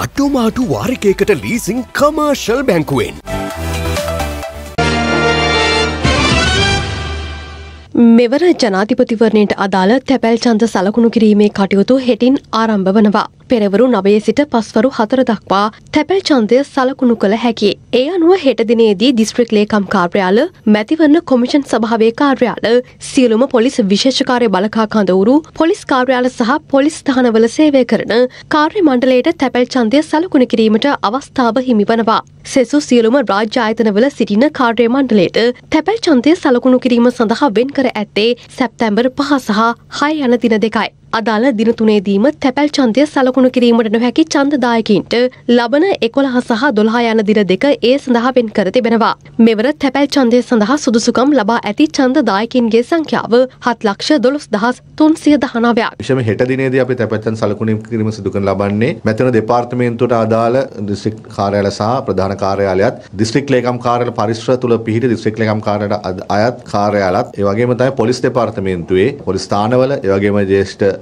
අටෝමාටු වාරිකයකට leasing කමාර්ශල් බැංකුවෙන්. මෙවර ජනාධිපතිවරණයට අදාළ තැපැල් චන්ද සලකුණු කිරීමේ කටයුතු හෙටින් ආරම්භ වනවා. පෙරවරු නවයේ සිට පස්වරු හතර දක්වා තැපැල් චන්දය සලකුණු කළ හැකි. ඒ අනුව හෙට දිනේදී දිස්ත්‍රික් ලේකම් කාර්යාල මැතිවරණ කොමිෂන් සභාවේ කාර්යාල සියලුම පොලිස් විශේෂකාරය බලකා කඳවුරු පොලිස් කාර්යාල සහ පොලිස් ස්ථානවල සේවය කරන කාර්ය මණ්ඩලයට තැපැල් චන්දය සලකුණු කිරීමට අවස්ථාව හිමිවනවා. සෙසු සියලුම රාජ්‍ය ආයතනවල සිටින කාර්ය මණ්ඩලයට තැපැල් චන්දය සලකුණු කිරීම සඳහා වෙන් කර ඇත්තේ සැප්තැම්බර් පහ සහ හය යන දින දෙකයි. අදාළ දින තුනේදීම තැපැල් චන්දය සලකුණු කිරීමට නොහැකි චන්දදායකින්ට ලබන එකොළහ සහ දොළහ යන දින දෙක ඒ සඳහා වෙන් කර තිබෙනවා. මෙවර තැපැල් චන්දය සඳහා සුදුසුකම් ලබා ඇති චන්දදායකින්ගේ සංඛ්‍යාව හත් ලක්ෂ දොළොස් දහස් තුන්සිය දහනවයක්. විශම හෙට දිනේදී අපි තැපැත්තන් සලකුණු කිරීම සිදු කරන ලබන්නේ මෙතන දෙපාර්තමේන්තුවට අදාළ දිස්ත්‍රික් කාර්යාල සහ ප්‍රධාන කාර්යාලයත් දිස්ත්‍රික් ලේකම් කාර්යාල පරිශ්‍ර තුල පිහිටි දිස්ත්‍රික් ලේකම් කාර්යාලයට අයත් කාර්යාලත් ඒ වගේම තමයි පොලිස් දෙපාර්තමේන්තුවේ පොලිස් ස්ථානවල ඒ වගේම ජ්‍යෙෂ්ඨ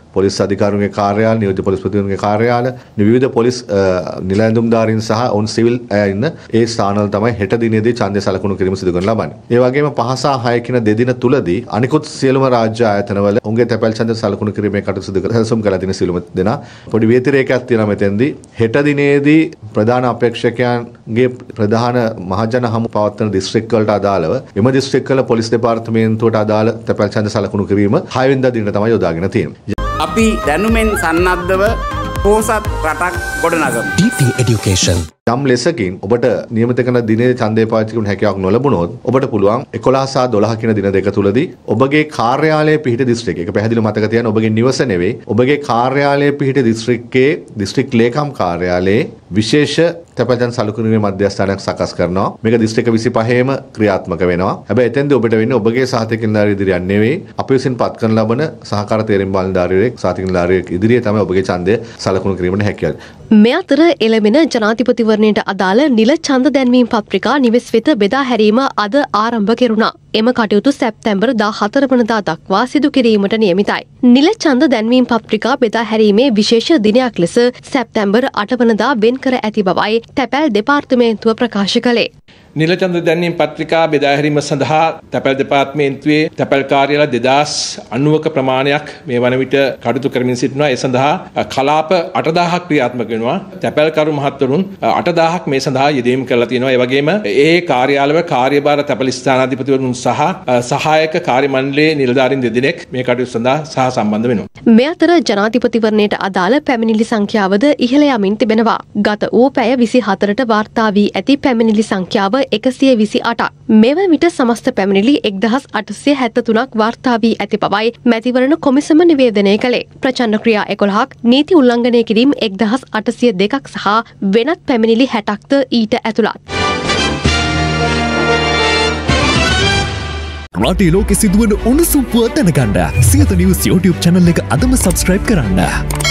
පොලිස් අධිකාරුන්ගේ කාර්යාල නියෝජ්‍ය පොලිස්පතිවරුන්ගේ කාර්යාල විවිධ පොලිස් නිල ඇඳුම්ධාරීන් සහ ඔවුන් සිවිල් අය ඉන්න ඒ ස්ථානවල තමයි හෙට දිනේදී ඡන්දය සලකුණු කිරීම සිදු කරන ලබන්නේ. ඒ වගේම පහ සහ හය කියන දෙදින තුලදී අනිකුත් සියලුම රාජ්‍ය ආයතනවල උන්ගේ තැපැල් ඡන්ද සලකුණු කිරීමේ කටයුතු සිදු කර සැලසුම් කළා තියෙන සියලුම දෙනා පොඩි වේතිරේකයක් තියෙනවා මෙතෙන්දී හෙට දිනේදී ප්‍රධාන අපේක්ෂකයන්ගේ ප්‍රධාන මහජන හමු පවත්වන දිස්ත්‍රික් වලට අදාළව එම දිස්ත්‍රික් වල පොලිස් දෙපාර්තමේන්තුවට අදාළ තැපැල් ඡන්ද සලකුණු කිරීම 6 වෙනිදා දිනට තමයි යොදාගෙන තියෙන්නේ. අපි දැනුමෙන් සන්නද්ධව පෝසත් රටක් ගොඩනගමු. DP Education. යම් ලෙසකින් ඔබට නියමිත කරන දිනේ ඡන්දය පාවිච්චි කරන හැකියාවක් නොලැබුණොත් ඔබට පුළුවන් 11 සහ 12 කියන දින දෙක තුලදී ඔබගේ කාර්යාලයේ පිහිටි දිස්ත්‍රික් එක. පැහැදිලිව මතක තියාගන්න ඔබගේ නිවස නෙවෙයි. ඔබගේ කාර්යාලයේ පිහිටි දිස්ත්‍රික්කයේ දිස්ත්‍රික් ලේකම් කාර්යාලයේ විශේෂ තැපැල්චන් සලකුණුවේ මධ්‍යස්ථානයක් සකස් කරනවා. මේක දිස්ත්‍රික්ක 25ෙම ක්‍රියාත්මක වෙනවා. හැබැයි එතෙන්දී ඔබට වෙන්නේ ඔබගේ සහතික නිලධාරී ඉදිරියක් නෙවෙයි. අපි විසින් පත් කරන ලබන සහකාර තේරීම් බලධාරියෙක් සහතික නිලධාරියෙක් ඉදිරියේ තමයි ඔබගේ ඡන්දය සලකුණු කිරීමට හැකියාව. මේ අතර එළමෙන ජනාධිපතිවරණයට අදාළ නිල ඡන්ද දැන්වීම් පත්‍රිකා නිවෙස් වෙත බෙදා හැරීම අද ආරම්භ කෙරුණා. එම කටයුතු සැප්තැම්බර් 14 වනදා දක්වා සිදු කිරීමට නියමිතයි. නිල ඡන්ද දැන්වීම් පත්‍රිකා බෙදා හැරීමේ විශේෂ දිනයක් ලෙස සැප්තැම්බර් 8 වනදා වෙන් කර ඇති බවයි තැපැල් දෙපාර්තමේන්තුව ප්‍රකාශ කළේ. නිලචන්ද දැන්වීම් පත්‍රිකා බෙදාහැරීම සඳහා තැපැල් දෙපාර්තමේන්තුවේ තැපැල් කාර්යාල දෙදස් අනුවක ප්‍රමාණයක් මේ වන විට කටයුතු කරමින් සිටිනවා. ඒ සඳහා කලාප අටදාහක් ක්‍රියාත්මක වෙනවා. තැපැල්කරු මහත්වරුන් අටදාහක් මේ සඳහා යෙදීම් කරලා තියෙනවා. ඒ වගේම ඒ කාර්යාලව කාර්යභාර තැපැල් ස්ථානාධිපතිවරුන් සහ සහායක කාර්ය මණ්ඩලයේ නිලධාරීන් දෙදෙනෙක් මේ කටයුතු සඳහා සහ සම්බන්ධ වෙනවා මේ අතර ජනාධිපතිවරණයට අදාළ පැමිණිලි සංඛ්‍යාවද ඉහළ යමින් තිබෙනවා ගත වූ පැය 24ට වාර්තා වී ඇති පැමිණිලි සංඛ්‍යාව එකසිය විසි අටක්. මෙව විට සමස්ත පැමිණිලි එක්දහස් අටසේ හැත්ත තුනක් වාර්තා වී ඇති බවයි මැතිවරණ කොමිසම නිවේදනය කළේ. ප්‍රචන්න ක්‍රියා එකොළහක් නීති උල්ලංඝනය කිරීම් එක්දහස් අටසිය දෙකක් සහ වෙනත් පැමිණිලි හැටක්ද ඊට ඇතුළත්. රටේ ලෝකෙ සිදුවන උණුසුම් පුව දැනගන්න සියත නිවස් YouTube channel එක අදම subscribe කරන්න.